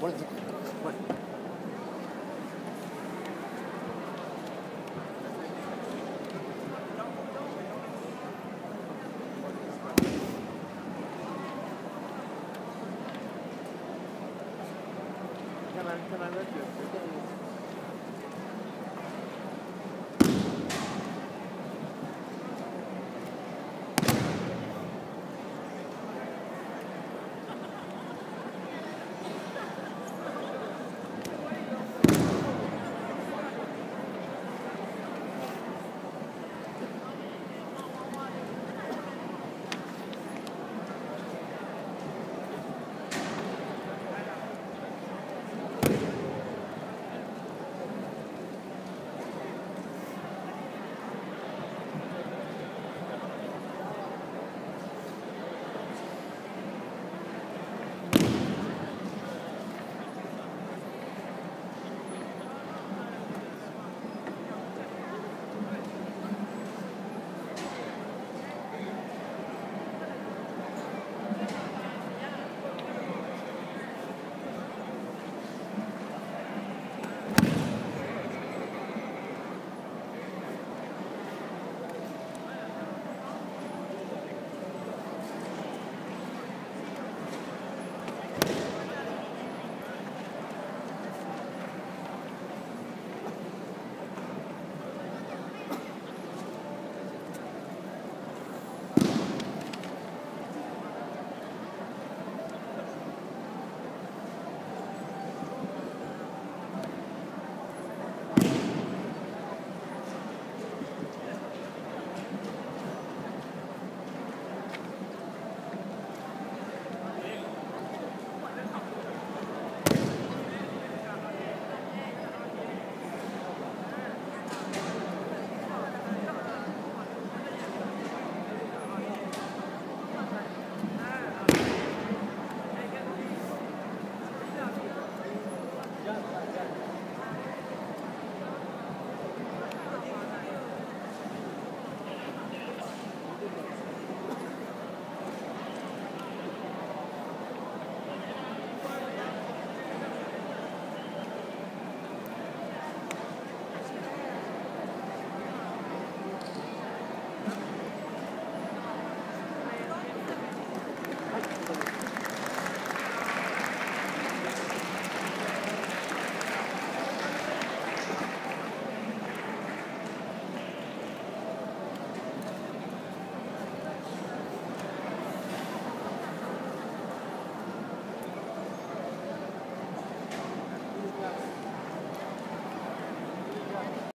What is it? What? Come on, come on, let's do it.